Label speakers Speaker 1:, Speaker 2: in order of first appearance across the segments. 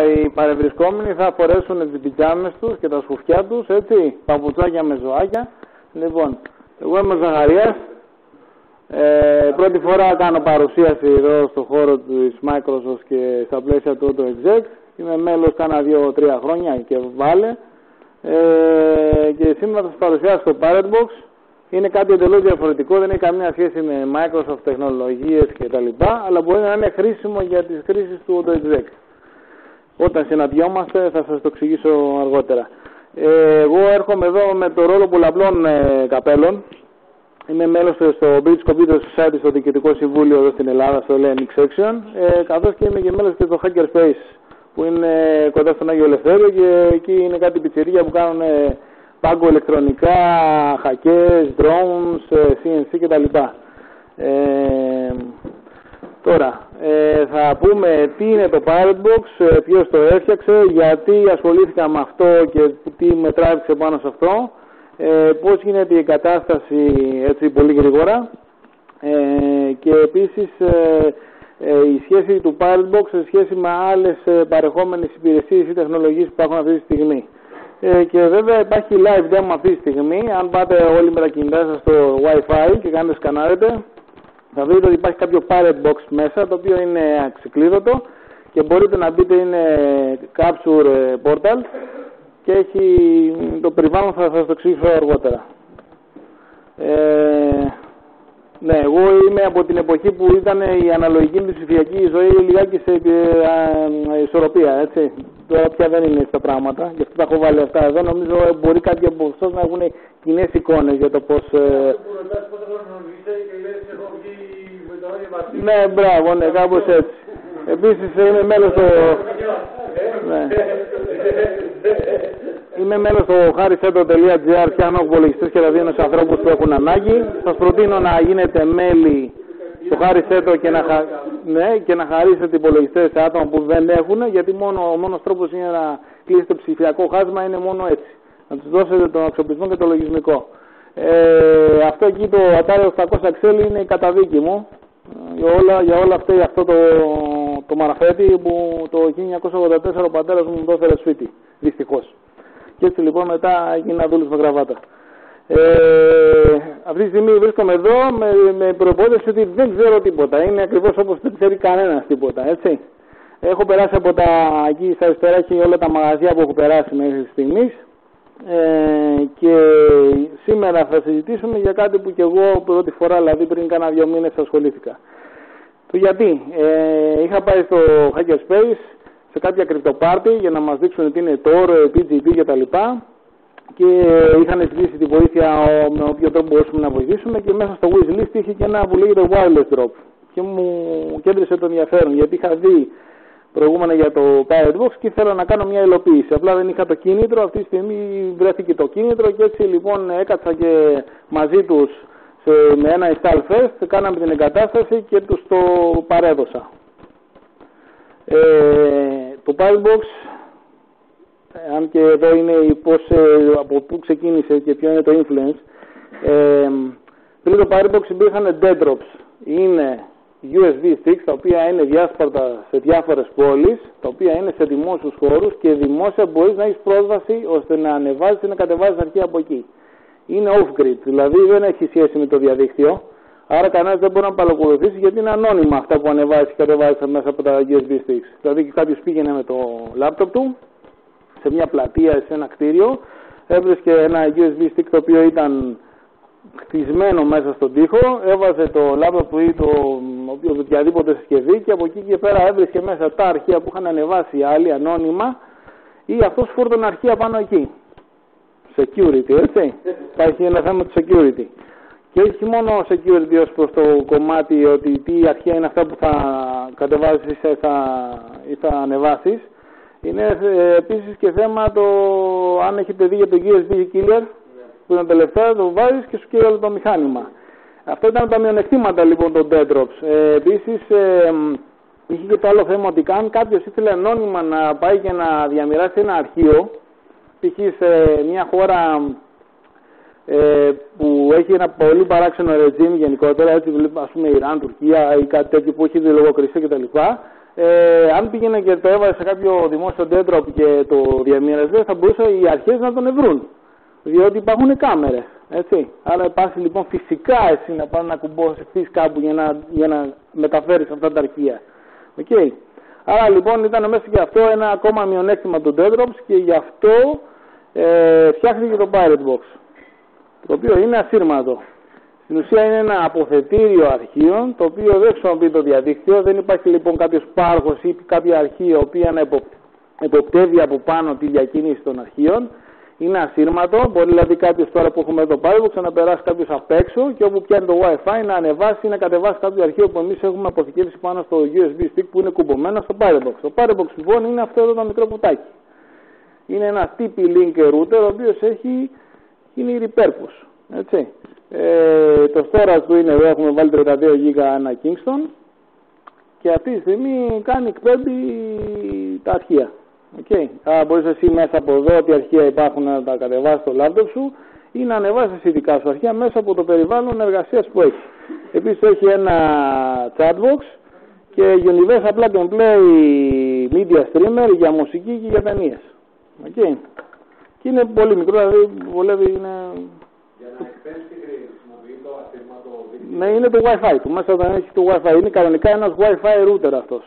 Speaker 1: οι παρευρισκόμενοι θα φορέσουν τις πιτζάμες τους και τα σκουφιά τους, έτσι, παπουτσάκια με ζωάκια. Λοιπόν, εγώ είμαι ο Ζαχαρίας. Ε, πρώτη φορά κάνω παρουσίαση εδώ στο χώρο της Microsoft και στα πλαίσια του Auto Exec. Είμαι μέλος κάνα δύο-τρία χρόνια και βάλε. Ε, και σήμερα θα σας παρουσιάσω το Pirate Box. Είναι κάτι εντελώς διαφορετικό, δεν έχει καμία σχέση με Microsoft τεχνολογίες κτλ. Αλλά μπορεί να είναι χρήσιμο για τις χρήσεις του Auto Exec. Όταν συναντιόμαστε θα σας το εξηγήσω αργότερα. Ε, εγώ έρχομαι εδώ με το ρόλο πολλαπλών ε, καπέλων. Είμαι μέλος στο British Computer Society στο Διοικητικό Συμβούλιο εδώ στην Ελλάδα, στο Linux Section, ε, καθώς και είμαι και μέλος και στο Hackerspace που είναι κοντά στον Άγιο Ελευθέριο και εκεί είναι κάτι πιτσιρία που κάνουν ε, πάγκο ηλεκτρονικά, hackers, drones, CNC ε, κτλ. Ε, Τώρα, ε, θα πούμε τι είναι το Pirate ε, ποιος το έφτιαξε, γιατί ασχολήθηκα με αυτό και τι με τράβηξε πάνω σε αυτό, ε, πώς γίνεται η κατάσταση έτσι πολύ γρήγορα ε, και επίσης ε, ε, η σχέση του Pirate σε σχέση με άλλες παρεχόμενες υπηρεσίες ή τεχνολογίες που υπάρχουν αυτή τη στιγμή. και βέβαια υπάρχει live demo αυτή τη στιγμή, αν πάτε όλοι με τα κινητά σας στο Wi-Fi και κάνετε σκανάρετε, θα δείτε ότι υπάρχει κάποιο pirate box μέσα το οποίο είναι αξικλείδωτο και μπορείτε να μπείτε είναι capture ε, portal και έχει το περιβάλλον θα σας το εξηγήσω αργότερα. Ε, ναι, εγώ είμαι από την εποχή που ήταν η αναλογική με ψηφιακή ζωή λιγάκι σε ε, ισορροπία, έτσι. Τώρα πια δεν είναι τα πράγματα, γι' αυτό τα έχω βάλει αυτά εδώ. Νομίζω μπορεί κάποιοι από εσά να έχουν κοινές εικόνες για το πώς. Ε... Ναι, μπράβο, ναι, κάπως έτσι. Επίσης είμαι μέλος στο. Ναι. Είμαι μέλος στο hariseto.gr, φτιάχνω υπολογιστέ και τα δίνω σε ανθρώπου που έχουν ανάγκη. Σας προτείνω να γίνετε μέλη στο Hariseto και να, ναι, και να χαρίσετε υπολογιστές σε άτομα που δεν έχουν, γιατί μόνο, ο μόνος τρόπος είναι να κλείσετε ψηφιακό χάσμα είναι μόνο έτσι. Να τους δώσετε τον εξοπλισμό και το λογισμικό. Ε, αυτό εκεί το Atari 800 Excel είναι η καταδίκη μου για όλα, για όλα αυτά, αυτό το, το μαραφέτη που το 1984 ο πατέρας μου μου το έφερε σπίτι, δυστυχώς. Και έτσι λοιπόν μετά έγινα δούλος με γραβάτα. Ε, αυτή τη στιγμή βρίσκομαι εδώ με, με προπόθεση ότι δεν ξέρω τίποτα. Είναι ακριβώς όπως δεν ξέρει κανένας τίποτα, έτσι. Έχω περάσει από τα, εκεί στα αριστερά έχει όλα τα μαγαζιά που έχω περάσει μέχρι στιγμής. Ε, και σήμερα θα συζητήσουμε για κάτι που και εγώ πρώτη φορά, δηλαδή πριν κάνα δύο μήνες ασχολήθηκα. Το γιατί. Ε, είχα πάει στο Hackerspace σε κάποια κρυπτοπάρτι για να μας δείξουν τι είναι Tor, PGP κτλ. Και είχαν ζητήσει τη βοήθεια με όποιο τρόπο μπορούσαμε να βοηθήσουμε και μέσα στο wishlist είχε και ένα που λέγεται wireless drop. Και μου κέντρισε το ενδιαφέρον γιατί είχα δει προηγούμενα για το Pirate Box και ήθελα να κάνω μια υλοποίηση. Απλά δεν είχα το κίνητρο, αυτή τη στιγμή βρέθηκε το κίνητρο και έτσι λοιπόν έκατσα και μαζί τους με ένα install fest, κάναμε την εγκατάσταση και τους το παρέδωσα. Ε, το Pirate Box, αν και εδώ είναι πώς, ε, από πού ξεκίνησε και ποιο είναι το influence, ε, πριν το Pirate Box υπήρχαν dead drops. Είναι USB sticks τα οποία είναι διάσπαρτα σε διάφορες πόλεις, τα οποία είναι σε δημόσιους χώρους και δημόσια μπορείς να έχεις πρόσβαση ώστε να ανεβάζεις ή να κατεβάζεις αρχεία από εκεί. Είναι off-grid, δηλαδή δεν έχει σχέση με το διαδίκτυο, άρα κανένας δεν μπορεί να παρακολουθήσει γιατί είναι ανώνυμα αυτά που ανεβάζεις και κατεβάζεις μέσα από τα USB sticks. Δηλαδή και κάποιος πήγαινε με το laptop του σε μια πλατεία, σε ένα κτίριο, έβρισκε ένα USB stick το οποίο ήταν χτισμένο μέσα στον τοίχο, έβαζε το λάπτοπ ή το οποιοδήποτε συσκευή και από εκεί και πέρα έβρισκε μέσα τα αρχεία που είχαν ανεβάσει άλλοι ανώνυμα ή αυτός φόρτωνε αρχεία πάνω εκεί. Security, έτσι. Υπάρχει ένα θέμα του security. Και όχι μόνο security ως προς το κομμάτι ότι τι αρχεία είναι αυτά που θα κατεβάσεις ή θα, ή θα ανεβάσεις. Είναι ε, επίσης και θέμα το αν έχετε δει για το USB killer που είναι τελευταία, το βάζεις και σου καίει όλο το μηχάνημα. Αυτό ήταν τα μειονεκτήματα λοιπόν των Deadrops. Ε, Επίσης, ε, είχε και το άλλο θέμα ότι αν κάποιος ήθελε ανώνυμα να πάει και να διαμοιράσει ένα αρχείο, π.χ. σε μια χώρα ε, που έχει ένα πολύ παράξενο regime γενικότερα, έτσι ας πούμε Ιράν, Τουρκία ή κάτι τέτοιο που έχει λογοκρισία κτλ. ε, αν πήγαινε και το έβαζε σε κάποιο δημόσιο ντέντροπ και το διαμήραζε, θα μπορούσε οι αρχές να τον ευρούν. Διότι υπάρχουν κάμερες. Έτσι. Άρα υπάρχει λοιπόν φυσικά εσύ να πάει να κουμπώσεις κάπου για να, για να μεταφέρεις αυτά τα αρχεία. Okay. Άρα λοιπόν ήταν μέσα και αυτό ένα ακόμα μειονέκτημα του Deadrops και γι' αυτό ε, φτιάχτηκε το Pirate Box. Το οποίο είναι ασύρματο. Στην ουσία είναι ένα αποθετήριο αρχείων το οποίο δεν χρησιμοποιεί το διαδίκτυο. Δεν υπάρχει λοιπόν κάποιος πάρχο ή κάποια αρχή η οποία να εποπτεύει από πάνω τη διακίνηση των αρχείων είναι ασύρματο. Μπορεί δηλαδή κάποιος τώρα που έχουμε το Firebox να περάσει κάποιος απ' έξω και όπου πιάνει το WiFi να ανεβάσει ή να κατεβάσει κάποιο αρχείο που εμείς έχουμε αποθηκεύσει πάνω στο USB stick που είναι κουμπωμένο στο Firebox. Το Firebox λοιπόν είναι αυτό εδώ το μικρό κουτάκι. Είναι ένα TP-Link router ο οποίος έχει είναι η repurpose. Έτσι. Ε, το storage του είναι εδώ, έχουμε βάλει 32 GB ένα Kingston και αυτή τη στιγμή κάνει εκπέμπει τα αρχεία. Okay. Άρα μπορείς εσύ μέσα από εδώ ό,τι αρχεία υπάρχουν να τα κατεβάσεις στο laptop σου ή να ανεβάσεις εσύ δικά σου αρχεία μέσα από το περιβάλλον εργασίας που έχεις. Επίσης έχει ένα chatbox και Universal Plug and Play Media Streamer για μουσική και για ταινίες. Okay. Και είναι πολύ μικρό, δηλαδή βολεύει είναι...
Speaker 2: Για να εκπέμψει χρησιμοποιεί το ασύρματο
Speaker 1: Ναι, είναι το Wi-Fi του. Μέσα όταν έχει το Wi-Fi. Είναι κανονικά ένας Wi-Fi router αυτός.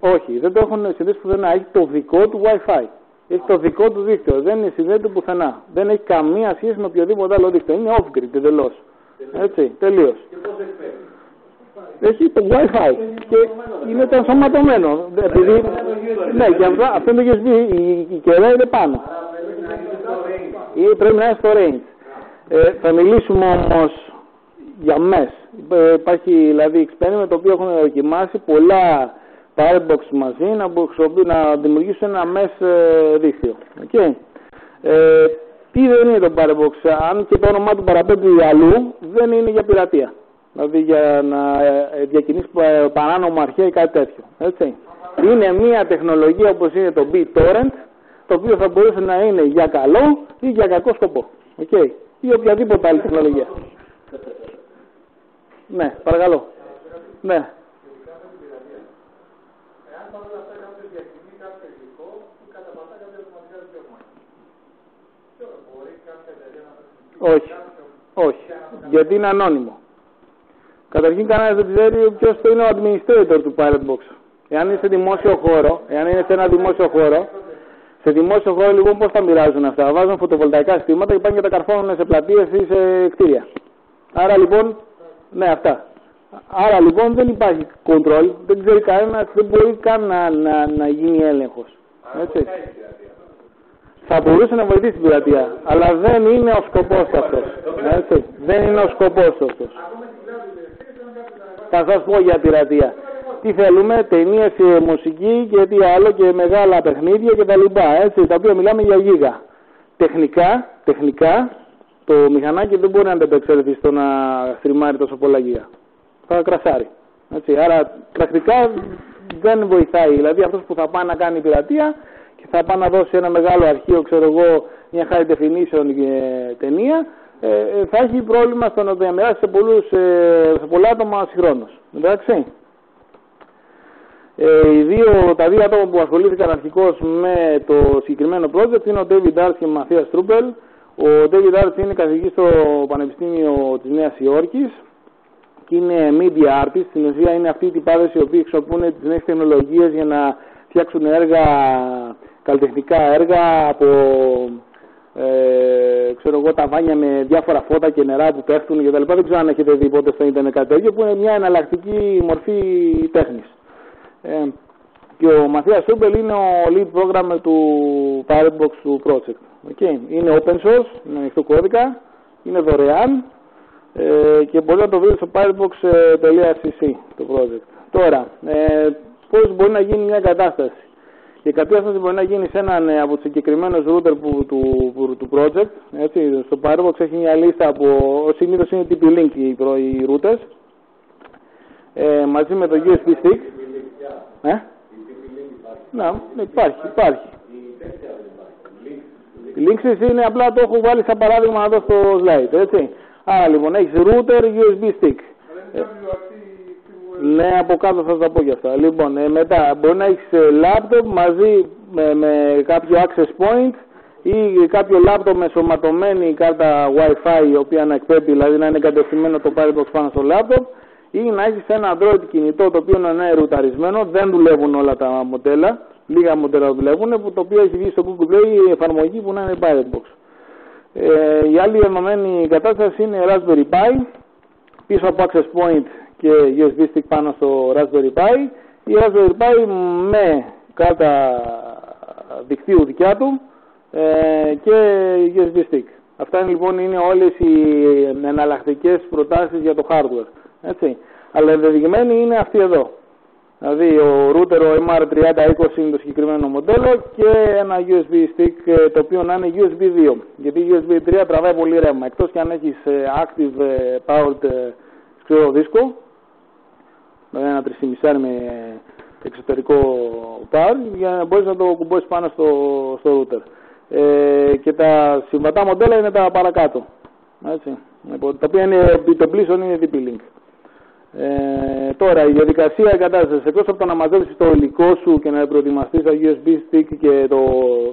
Speaker 1: Όχι, δεν το έχουν συνδέσει πουθενά. Έχει το δικό του Wi-Fi. Έχει το δικό του δίκτυο. Δεν είναι συνδέεται πουθενά. Δεν έχει καμία σχέση με οποιοδήποτε άλλο δίκτυο. Είναι off-grid εντελώς. Έτσι, τελείως. Έχει το Wi-Fi και είναι το ενσωματωμένο. Επειδή, ναι, και αυτό, αυτό είναι το USB. Η, η κεραία είναι πάνω. Ή πρέπει να είναι στο range. Ε, θα μιλήσουμε όμως για MES. Ε, υπάρχει δηλαδή experiment το οποίο έχουν δοκιμάσει πολλά Firebox μαζί να, να δημιουργήσουν ένα MES ε, δίκτυο. Okay. Ε, τι δεν είναι το Firebox, αν και το όνομά του παραπέμπει αλλού, δεν είναι για πειρατεία. Δηλαδή για να ε, διακινήσεις παράνομο αρχαία ή κάτι τέτοιο. Έτσι. Είναι μια τεχνολογία όπως είναι το BitTorrent, το οποίο θα μπορούσε να είναι για καλό ή για κακό σκοπό. Okay. Ή οποιαδήποτε άλλη τεχνολογία. Ναι, παρακαλώ. Ναι. Όχι. Όχι. Γιατί είναι ανώνυμο. Καταρχήν κανένας δεν ξέρει ποιος είναι ο administrator του Pirate Box. Εάν είναι σε δημόσιο χώρο, εάν είναι σε ένα δημόσιο χώρο, σε δημόσιο χώρο λοιπόν πώς θα μοιράζουν αυτά; Βάζουν φωτοβολταϊκά συστήματα και πάνε και τα καρφώνουν σε πλατείες ή σε κτίρια. Άρα λοιπόν, ναι, αυτά. Άρα λοιπόν δεν υπάρχει control, δεν ξέρει κανένας, δεν μπορεί καν να, να, να γίνει έλεγχος. Έτσι θα μπορούσε να βοηθήσει την πειρατεία. Αλλά δεν είναι ο σκοπός αυτός. Έτσι. Δεν είναι ο σκοπός αυτός. Θα σας πω για πειρατεία. Τι θέλουμε, ταινίες, μουσική και τι άλλο και μεγάλα παιχνίδια και τα λοιπά, έτσι, τα οποία μιλάμε για γίγα. Τεχνικά, τεχνικά, το μηχανάκι δεν μπορεί να αντεπεξέλθει στο να στριμάρει τόσο πολλά γίγα. Θα κρασάρει. Έτσι, άρα πρακτικά δεν βοηθάει. Δηλαδή αυτός που θα πάει να κάνει πειρατεία και θα πάει να δώσει ένα μεγάλο αρχείο, ξέρω εγώ, μια high definition ταινία, ε, ε, θα έχει πρόβλημα στο να διαμεράσει σε, πολλούς, ε, σε πολλά άτομα συγχρόνως. Εντάξει. Ε, οι δύο, τα δύο άτομα που ασχολήθηκαν αρχικώς με το συγκεκριμένο project είναι ο David Arts και ο Μαθία Τρούπελ. Ο David Arts είναι καθηγητής στο Πανεπιστήμιο της Νέας Υόρκης και είναι media artist. Στην ουσία είναι αυτοί οι τυπάδε οι οποίοι χρησιμοποιούν τις νέες τεχνολογίες για να φτιάξουν έργα, καλλιτεχνικά έργα από ε, ξέρω εγώ, τα βάνια με διάφορα φώτα και νερά που πέφτουν κτλ. Δεν ξέρω αν έχετε δει ποτέ στο Ιντερνετ κάτι τέτοιο που είναι μια εναλλακτική μορφή τέχνης. Ε, και ο Μαθίας Σούμπελ είναι ο lead programmer του Firebox του project. Okay. Είναι open source, είναι ανοιχτό κώδικα, είναι δωρεάν ε, και μπορεί να το βρει στο firebox.cc το project. Τώρα, ε, πώς μπορεί να γίνει μια κατάσταση. Η κατάσταση μπορεί να γίνει σε έναν ε, από τους συγκεκριμένους router που, του, που, του project. Έτσι, στο Firebox έχει μια λίστα από, συνήθως είναι TP-Link οι, οι routers, ε, μαζί με το USB stick. Ε; Να, υπάρχει, υπάρχει. Η Linksys είναι απλά το έχω βάλει σαν παράδειγμα εδώ στο slide, έτσι. Άρα λοιπόν έχεις router USB stick. Ναι, από κάτω θα τα πω για αυτά. Λοιπόν, ε, μετά μπορεί να έχεις laptop μαζί με, με κάποιο access point ή κάποιο laptop με σωματωμένη κάρτα Wi-Fi η οποία να εκπέμπει, δηλαδή να είναι εγκατεστημένο το Firebox πάνω στο laptop ή να έχεις ένα Android κινητό το οποίο να είναι ρουταρισμένο. Δεν δουλεύουν όλα τα μοντέλα. Λίγα μοντέλα δουλεύουν, που το οποίο έχει βγει στο Google Play η εφαρμογή που να είναι Firebox. Ε, η άλλη ενωμένη κατάσταση είναι Raspberry Pi, πίσω από Access Point και USB stick πάνω στο Raspberry Pi. Η Raspberry Pi με κάρτα δικτύου δικιά του ε, και USB stick. Αυτά λοιπόν είναι όλες οι εναλλακτικές προτάσεις για το hardware. Έτσι. Αλλά ενδεδειγμένη είναι αυτή εδώ. Δηλαδή ο router ο MR3020 είναι το συγκεκριμένο μοντέλο και ένα USB stick ε, το οποίο να είναι USB 2. Γιατί USB 3 τραβάει πολύ ρεύμα. Εκτός και αν έχεις ε, active powered ξέρω, δίσκο, δηλαδή ένα 3,5 με εξωτερικό power για να μπορείς να το κουμπώσεις πάνω στο, στο router. Ε, και τα συμβατά μοντέλα είναι τα παρακάτω. Έτσι. Λοιπόν, τα οποία είναι, το πλήσον είναι DP-Link. Ε, τώρα, η διαδικασία εγκατάστασης εκτός από το να μαζέψεις το υλικό σου και να προετοιμαστείς τα USB stick και το,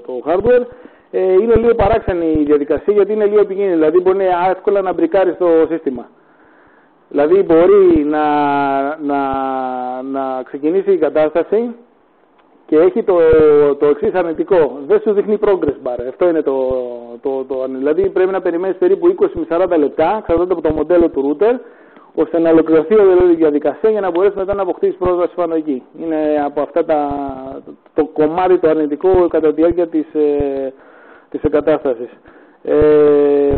Speaker 1: το hardware, ε, είναι λίγο παράξενη η διαδικασία γιατί είναι λίγο επικίνδυνη. Δηλαδή, μπορεί να εύκολα να μπρικάρεις το σύστημα. Δηλαδή, μπορεί να, να, να ξεκινήσει η κατάσταση και έχει το, το εξής αρνητικό. Δεν σου δείχνει progress bar. Αυτό είναι το, το, το, Δηλαδή πρέπει να περιμένεις περίπου 20 με 40 λεπτά, εξαρτάται από το μοντέλο του router, ώστε να ολοκληρωθεί η διαδικασία για να μπορέσει μετά να αποκτήσει πρόσβαση πάνω εκεί. Είναι από αυτά τα, το, κομμάτι το αρνητικό κατά τη διάρκεια της, ε, της εγκατάστασης. Ε,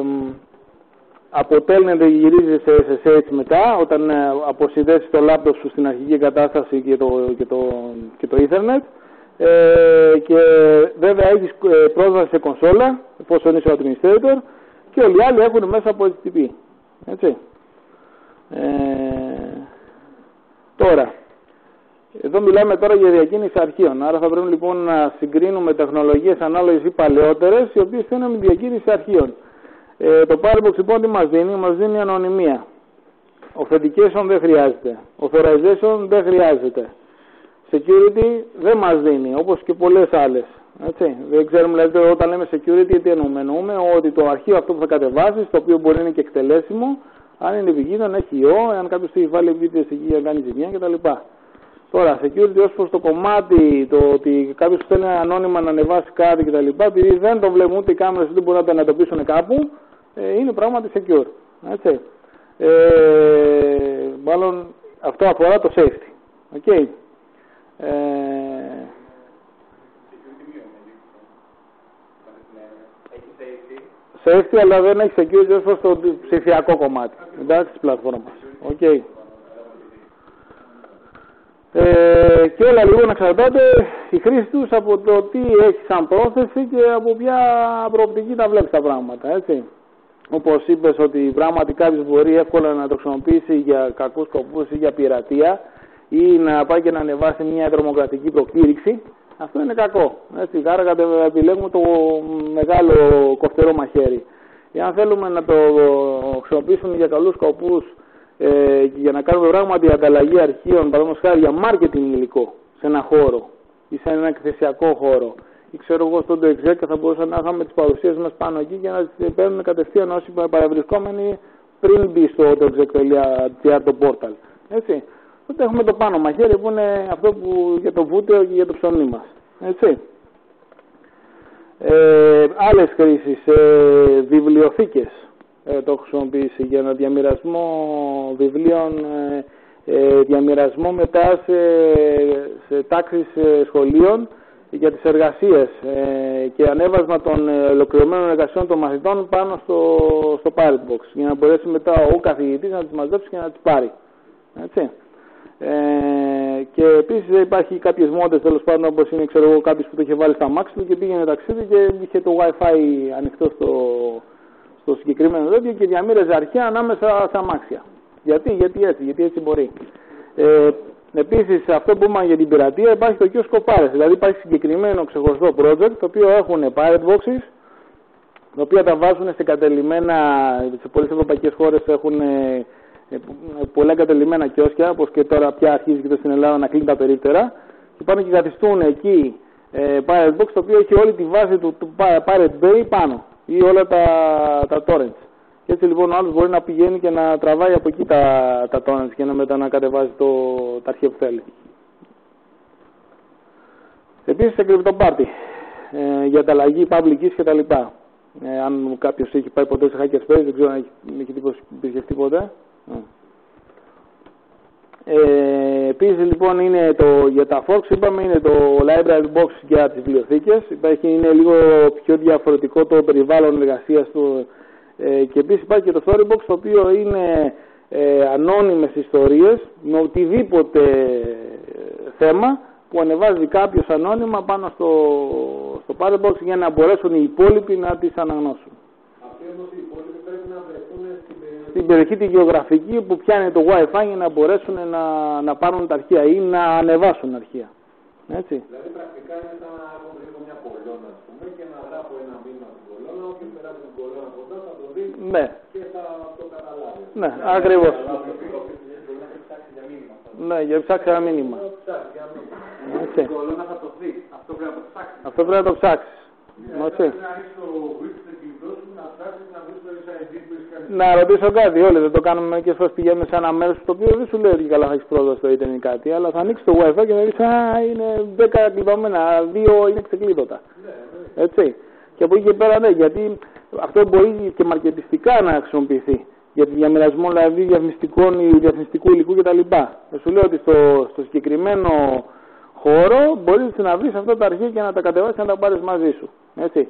Speaker 1: αποτέλνεται και γυρίζει σε SSH μετά όταν ε, αποσυνδέσει το laptop σου στην αρχική εγκατάσταση και το, και το, και το Ethernet ε, και βέβαια έχεις ε, πρόσβαση σε κονσόλα εφόσον είσαι ο administrator και όλοι οι άλλοι έχουν μέσα από HTTP. Έτσι. Ε, τώρα, εδώ μιλάμε τώρα για διακίνηση αρχείων. Άρα θα πρέπει λοιπόν να συγκρίνουμε τεχνολογίες ανάλογες ή παλαιότερες, οι οποίες θέλουν διακίνηση αρχείων. Ε, το Firebox λοιπόν τι μας δίνει, μας δίνει ανωνυμία. Authentication δεν χρειάζεται. Authorization δεν χρειάζεται. Security δεν μας δίνει, όπως και πολλές άλλες. Έτσι. Δεν ξέρουμε δηλαδή όταν λέμε security τι εννοούμε; Εννοούμε ότι το αρχείο αυτό που θα κατεβάσεις, το οποίο μπορεί να είναι και εκτελέσιμο, αν είναι επικίνδυνο, έχει ιό, αν κάποιος έχει βάλει βίντεο στη γη, κάνει ζημιά κτλ. Τώρα, security ως προς το κομμάτι, το ότι κάποιος θέλει ανώνυμα να ανεβάσει κάτι κτλ. Επειδή δεν το βλέπουν ούτε οι κάμερες, δεν μπορούν να το ανατοπίσουν κάπου, ε, είναι πράγματι secure. Έτσι. Ε, μάλλον αυτό αφορά το safety. Okay. Ε, safety, αλλά δεν έχεις security ως προς το ψηφιακό κομμάτι. Εντάξει, της πλατφόρμας. Okay. Ε, και όλα λίγο να εξαρτάται η χρήση τους από το τι έχει σαν πρόθεση και από ποια προοπτική τα βλέπεις τα πράγματα, έτσι. Όπως είπες ότι πράγματι κάποιος μπορεί εύκολα να το χρησιμοποιήσει για κακούς σκοπούς ή για πειρατεία ή να πάει και να ανεβάσει μια τρομοκρατική προκήρυξη, αυτό είναι κακό. Έτσι, άρα επιλέγουμε το μεγάλο κοφτερό μαχαίρι. Εάν θέλουμε να το χρησιμοποιήσουμε για καλούς σκοπούς ε, και για να κάνουμε πράγματι ανταλλαγή αρχείων, παραδείγματος χάρη για marketing υλικό σε ένα χώρο ή σε ένα εκθεσιακό χώρο ή ξέρω εγώ στον και θα μπορούσαμε να είχαμε τις παρουσίες μας πάνω εκεί και να τις παίρνουμε κατευθείαν όσοι παραβρισκόμενοι πριν μπει στο exec.gr το portal. Έτσι. Τότε έχουμε το πάνω μαχαίρι που είναι αυτό που για το βούτυρο και για το ψωμί μας. Έτσι. Ε, άλλες χρήσεις, ε, βιβλιοθήκες ε, το έχω χρησιμοποιήσει για ένα διαμοιρασμό βιβλίων, ε, ε διαμοιρασμό μετά σε, σε τάξεις ε, σχολείων για τις εργασίες ε, και ανέβασμα των ολοκληρωμένων εργασιών των μαθητών πάνω στο, στο Pirate Box για να μπορέσει μετά ο καθηγητής να τις μαζέψει και να τις πάρει. Έτσι. Ε, και επίσης υπάρχει κάποιε μόντες τέλος πάντων όπως είναι ξέρω εγώ κάποιος που το είχε βάλει στα μάξι του και πήγαινε ταξίδι και είχε το WiFi ανοιχτό στο, στο συγκεκριμένο τέτοιο και διαμήρεζε αρχαία ανάμεσα στα μάξια. Γιατί, γιατί έτσι, γιατί έτσι μπορεί. Ε, Επίσης, αυτό που είπαμε για την πειρατεία υπάρχει το κιόσκο Pirates. Δηλαδή υπάρχει συγκεκριμένο ξεχωριστό project το οποίο έχουν pirate boxes τα οποία τα βάζουν σε κατελημένα, σε πολλές ευρωπαϊκές χώρες έχουν ε, πολλά εγκατελειμμένα κιόσκια, όπως και τώρα πια αρχίζει και το στην Ελλάδα να κλείνει τα περίπτερα και πάνε και καθιστούν εκεί ε, Pirate Box το οποίο έχει όλη τη βάση του, του Pirate Bay πάνω ή όλα τα, τα torrents. Και έτσι λοιπόν ο άλλος μπορεί να πηγαίνει και να τραβάει από εκεί τα, τα torrents και να μετά να κατεβάζει το, τα αρχεία που θέλει. Επίσης σε CryptoParty ε, για τα αλλαγή public keys και τα λοιπά. Ε, αν κάποιος έχει πάει ποτέ σε Hackerspace, δεν ξέρω αν έχει, έχει επισκεφτεί ποτέ. Ε, Επίσης λοιπόν είναι το, για τα Fox είπαμε είναι το Library Box για τις βιβλιοθήκες. Υπάρχει, είναι λίγο πιο διαφορετικό το περιβάλλον εργασίας του ε, και επίσης υπάρχει και το Storybox το οποίο είναι ε, ανώνυμες ιστορίες με οτιδήποτε θέμα που ανεβάζει κάποιος ανώνυμα πάνω στο, στο Firebox για να μπορέσουν οι υπόλοιποι να τις αναγνώσουν.
Speaker 2: Αυτοί όμως οι στην περιοχή.
Speaker 1: Στην περιοχή τη γεωγραφική που πιάνει το Wi-Fi για να μπορέσουν να, να πάρουν τα αρχεία ή να ανεβάσουν αρχεία. Έτσι.
Speaker 2: Δηλαδή πρακτικά είναι σαν να έχω βρει μια κολόνα ας πούμε, και να γράφω ένα μήνυμα στην κολόνα, όποιος περάσει την κολόνα κοντά θα το δει
Speaker 1: Ναι,
Speaker 2: και θα το καταλάβει.
Speaker 1: ναι, ακριβώς.
Speaker 2: για
Speaker 1: Ναι, για ψάξει ένα μήνυμα.
Speaker 2: ψάξει, για μήνυμα.
Speaker 1: Έτσι.
Speaker 2: Η κολόνα θα το δει. Αυτό πρέπει να το ψάξεις.
Speaker 1: Αυτό πρέπει να το ψάξεις. Έτσι.
Speaker 2: Πρέπει να ρίξει το grip στην κινητό σου, να ψάξει να βρει το SID που έχει κάνει.
Speaker 1: Να ρωτήσω κάτι, όλοι δεν το κάνουμε και φορέ πηγαίνουμε σε ένα μέρος το οποίο δεν σου λέει ότι καλά θα έχεις πρόσβαση στο ίντερνετ ή κάτι, αλλά θα ανοίξεις το WiFi και θα δεις Α, είναι 10 κλειδωμένα, δύο είναι ξεκλείδωτα. Έτσι. Και από εκεί και πέρα ναι, γιατί αυτό μπορεί και μαρκετιστικά να χρησιμοποιηθεί. Για τη διαμοιρασμό δηλαδή διαφημιστικών ή διαφημιστικού υλικού κτλ. Θα σου λέω ότι στο, στο συγκεκριμένο χώρο μπορείς να βρεις αυτά τα αρχεία και να τα κατεβάσεις και να τα πάρεις μαζί σου. Έτσι.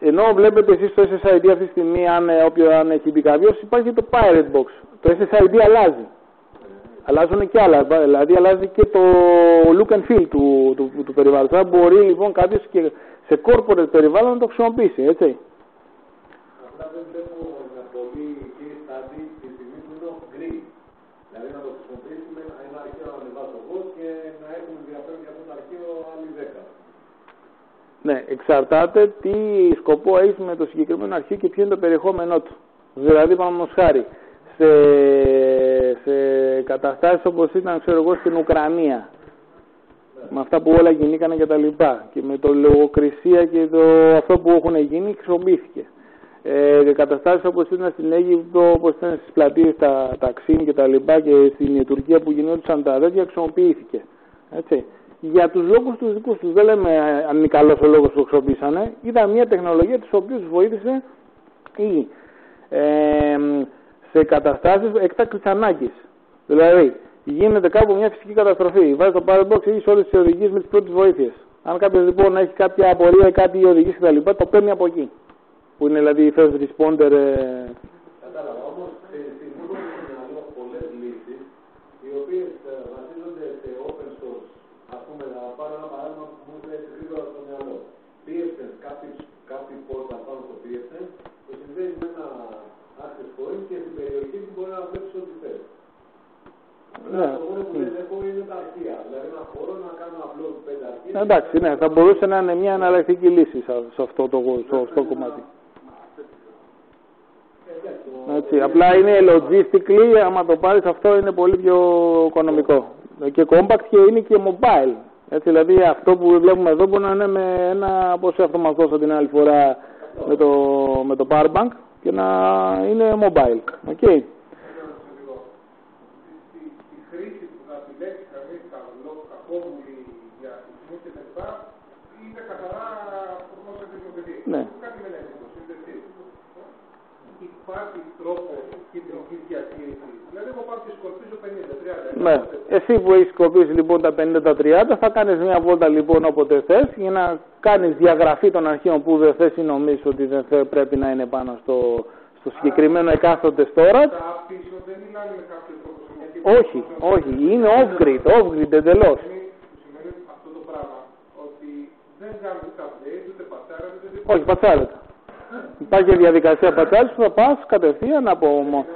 Speaker 1: Ενώ βλέπετε εσείς το SSID αυτή τη στιγμή, αν, ε, όποιο αν έχει μπει κάποιος, υπάρχει το Pirate Box. Το SSID αλλάζει. Αλλάζουν και άλλα, δηλαδή αλλάζει και το look and feel του, του, του, του περιβάλλοντος. Άρα μπορεί λοιπόν κάποιος και σε corporate περιβάλλον να το χρησιμοποιήσει, έτσι.
Speaker 2: Απλά δεν βλέπω μια πολύ case study τη στιγμή που είναι off-grid. Δηλαδή να το χρησιμοποιήσουμε ένα αρχείο να ανεβάσω εγώ και να έχουμε ενδιαφέρον για αυτό το αρχείο άλλοι 10.
Speaker 1: Ναι, εξαρτάται τι σκοπό έχει με το συγκεκριμένο αρχείο και ποιο είναι το περιεχόμενό του. Δηλαδή, παραδείγματος χάρη, σε, σε καταστάσεις όπως ήταν, ξέρω εγώ, στην Ουκρανία, με αυτά που όλα γινήκανε και τα λοιπά, και με το λογοκρισία και το, αυτό που έχουν γίνει, χρησιμοποιήθηκε. Ε, καταστάσεις όπως ήταν στην Αίγυπτο, όπως ήταν στις πλατείες τα ταξίν και τα λοιπά και στην Τουρκία που γινόντουσαν τα τέτοια, χρησιμοποιήθηκε. Έτσι για τους λόγους τους δικούς τους. Δεν λέμε ε, αν είναι καλός ο λόγος που το χρησιμοποίησανε. Ήταν μια τεχνολογία της οποίας τους βοήθησε ή ε, σε καταστάσεις έκτακτης ανάγκης. Δηλαδή, γίνεται κάπου μια φυσική καταστροφή. Βάζεις το Firebox, έχεις όλες τις οδηγίες με τις πρώτες βοήθειες. Αν κάποιος λοιπόν έχει κάποια απορία ή κάτι οδηγίες κτλ. το παίρνει από εκεί. Που είναι δηλαδή η first responder. Ε...
Speaker 2: Κατάλαβα. Όμως, ε, θυμίζω στο μυαλό πολλές λύσεις, οι οποίες ε, βασίζονται σε open source. Ας πούμε, να πάρω ένα παράδειγμα που μου έρχεται γρήγορα στο μυαλό. PSN, κάποιο, κάποιο portal πάνω στο PSN, το συνδέει με ένα access point και στην περιοχή του μπορεί να βλέπει ό,τι θέλει.
Speaker 1: Ναι.
Speaker 2: Το μόνο που δεν έχω είναι τα αρχεία. Δηλαδή να μπορώ να κάνω upload πέντε αρχεία.
Speaker 1: Εντάξει, ναι, θα μπορούσε να είναι μια εναλλακτική λύση σε σε αυτό το, σε αυτό το κομμάτι. Έτσι, απλά είναι logistically, άμα το πάρεις αυτό είναι πολύ πιο οικονομικό. Και compact και είναι και mobile. Έτσι, δηλαδή αυτό που βλέπουμε εδώ μπορεί να είναι με ένα, όπως αυτό μας δώσα την άλλη φορά με το, με το power bank και να είναι mobile. Okay.
Speaker 3: η χρήση που θα επιλέξει κανείς τα κακόμουλη για αριθμούς και τα λοιπά είναι καθαρά προφανώς επικοινωνική.
Speaker 1: Ναι.
Speaker 3: Κάτι με έλεγχο, έτσι. Υπάρχει τρόπο κεντρικής διαχείρισης. Δηλαδή, εγώ πάω και σκορπίζω 50, 30.
Speaker 1: Ναι. Εσύ που έχεις σκοπίσει λοιπόν τα 50 τα 30, θα κάνεις μια βόλτα λοιπόν όποτε θες για να κάνεις διαγραφή των αρχείων που δεν θες ή νομίζεις ότι δεν θε, πρέπει να είναι πάνω στο, στο συγκεκριμένο εκάστοτε storage.
Speaker 3: Τα πίσω δεν μιλάνε με κάποιο τρόπο σε μια
Speaker 1: Όχι, όχι. Είναι off-grid, off-grid εντελώς.
Speaker 3: Σημαίνει, σημαίνει αυτό το πράγμα ότι δεν κάνουν ούτε update, ούτε πατσάρα, ούτε τίποτα.
Speaker 1: Όχι, πατσάρεται. Υπάρχει διαδικασία πατσάρι που θα πας κατευθείαν από. μο-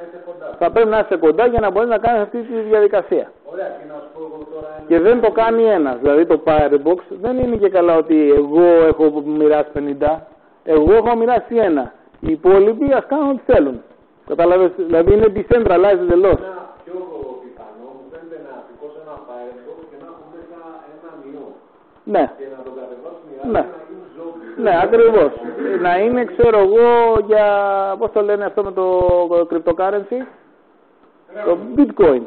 Speaker 1: Θα πρέπει να είσαι κοντά για να μπορείς να κάνεις αυτή τη διαδικασία.
Speaker 2: Ωραία, και να σου πω εγώ τώρα ένα.
Speaker 1: Και δεν το κάνει ένας. Δηλαδή το Firebox δεν είναι και καλά ότι εγώ έχω μοιράσει 50. Εγώ έχω μοιράσει ένα. Οι υπόλοιποι ας κάνουν ό,τι θέλουν. Κατάλαβες, δηλαδή είναι decentralized εντελώς.
Speaker 2: Ένα πιο πιθανό μου φαίνεται να σηκώσει ένα Firefox και να έχω μέσα ένα ιό.
Speaker 1: Ναι,
Speaker 2: Και να τον κατεβάσουν οι
Speaker 1: Ναι.
Speaker 2: άλλοι να γίνουν ζόμπι.
Speaker 1: ναι, ακριβώς. Να είναι, ξέρω εγώ, για, πώς το λένε αυτό με το cryptocurrency, το bitcoin.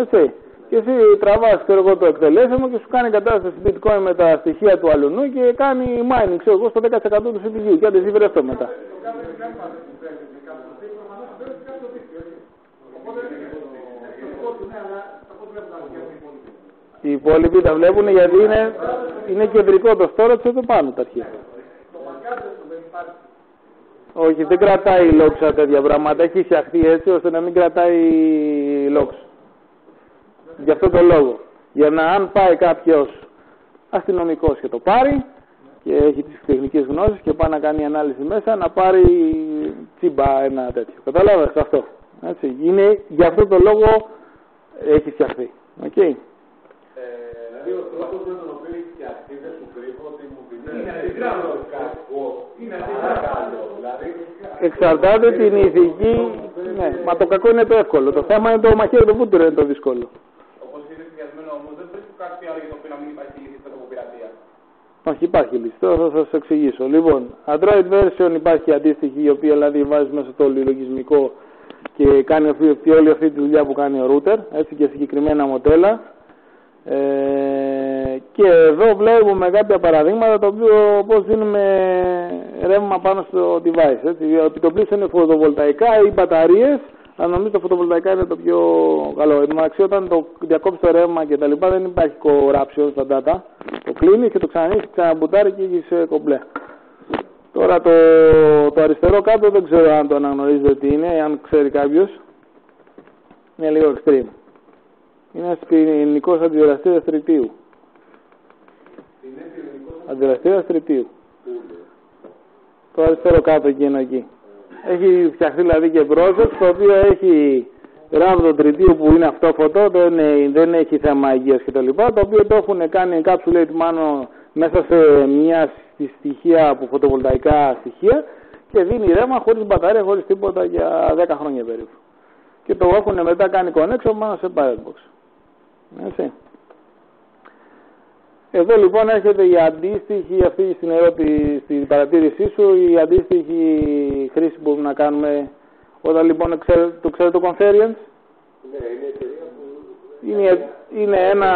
Speaker 1: Έτσι. Και εσύ τραβάς ξέρω εγώ, το εκτελέσιμο και σου κάνει κατάσταση bitcoin με τα στοιχεία του αλουνού και κάνει mining, ξέρω εγώ, στο 10% του CPU. Και άντε εσύ βρες το μετά.
Speaker 3: Το κάθε διάλειμμα δεν συμβαίνει με κάποιο δίκτυο, προφανώς δεν είναι κάποιο δίκτυο, έτσι. Οπότε, το ότι ναι, αλλά από ό,τι βλέπω τα αρχεία είναι υπόλοιποι.
Speaker 1: Οι υπόλοιποι τα βλέπουν γιατί είναι, είναι κεντρικό το storage εδώ πάνω τα αρχεία.
Speaker 3: Το backend του δεν υπάρχει.
Speaker 1: Όχι, δεν κρατάει logs τέτοια πράγματα. Έχει φτιαχτεί έτσι ώστε να μην κρατάει logs. Γι' αυτό το λόγο. Για να αν πάει κάποιος αστυνομικός και το πάρει και έχει τις τεχνικές γνώσεις και πάει να κάνει ανάλυση μέσα, να πάρει τσίμπα ένα τέτοιο. Κατάλαβε αυτό. Έτσι. Είναι, γι' αυτό το λόγο έχει φτιαχτεί. Okay.
Speaker 2: Ε, δηλαδή ο τρόπος με τον οποίο έχει φτιαχτεί δεν σου κρύβω ότι μου
Speaker 3: Είναι
Speaker 2: θυμίζει
Speaker 3: αντιδράμενο.
Speaker 2: κακό.
Speaker 3: Είναι
Speaker 2: Παρακαλώ. Δηλαδή,
Speaker 1: Εξαρτάται την ηθική. Ναι, μα το κακό είναι το εύκολο. Το θέμα είναι το μαχαίρι το βούτυρο είναι το δύσκολο.
Speaker 4: Όπως είναι συνδυασμένο όμως, δεν βρίσκω κάτι άλλο για το οποίο να μην υπάρχει λύση στο τροποπειρατεία.
Speaker 1: Όχι, υπάρχει λύση. Τώρα θα σας εξηγήσω. Λοιπόν, Android version υπάρχει αντίστοιχη, η οποία δηλαδή βάζει μέσα το λογισμικό και κάνει αυτή, αυτή- όλη αυτή τη δουλειά που κάνει ο router, έτσι και συγκεκριμένα μοντέλα. Ε, και εδώ βλέπουμε κάποια παραδείγματα το οποίο πώς δίνουμε ρεύμα πάνω στο device. Έτσι. Το πλήσιο είναι φωτοβολταϊκά ή μπαταρίες, αλλά νομίζω το φωτοβολταϊκά είναι το πιο καλό. Εν τω μεταξύ όταν το διακόψει το ρεύμα και τα λοιπά δεν υπάρχει corruption στα data. Το κλείνεις και το ξανανοίγει, ξαναμπουτάρει και έχεις κομπλέ. Τώρα το, το αριστερό κάτω δεν ξέρω αν το αναγνωρίζετε τι είναι, αν ξέρει κάποιος. Είναι λίγο extreme. Είναι ένας πυρηνικός αντιδραστήρας τριτίου. Αντιδραστήρας τριτίου. Το αριστερό κάτω εκείνο εκεί. Έχει φτιαχτεί δηλαδή και project το οποίο έχει ράβδο τριτίου που είναι αυτόφωτο, δεν, είναι- δεν έχει θέμα υγείας κτλ. Το οποίο το έχουν κάνει encapsulate μάνο μέσα σε μια στη- στοιχεία από φωτοβολταϊκά στοιχεία και δίνει ρεύμα χωρίς μπαταρία, χωρίς τίποτα για 10 χρόνια περίπου. Και το έχουν μετά κάνει connection πάνω σε Firebox. Έτσι. Εδώ λοιπόν έρχεται η αντίστοιχη, αυτή στην ερώτηση, στην παρατήρησή σου, η αντίστοιχη χρήση που μπορούμε να κάνουμε όταν λοιπόν ξέρετε, το ξέρετε το Conference. Είναι, είναι ένα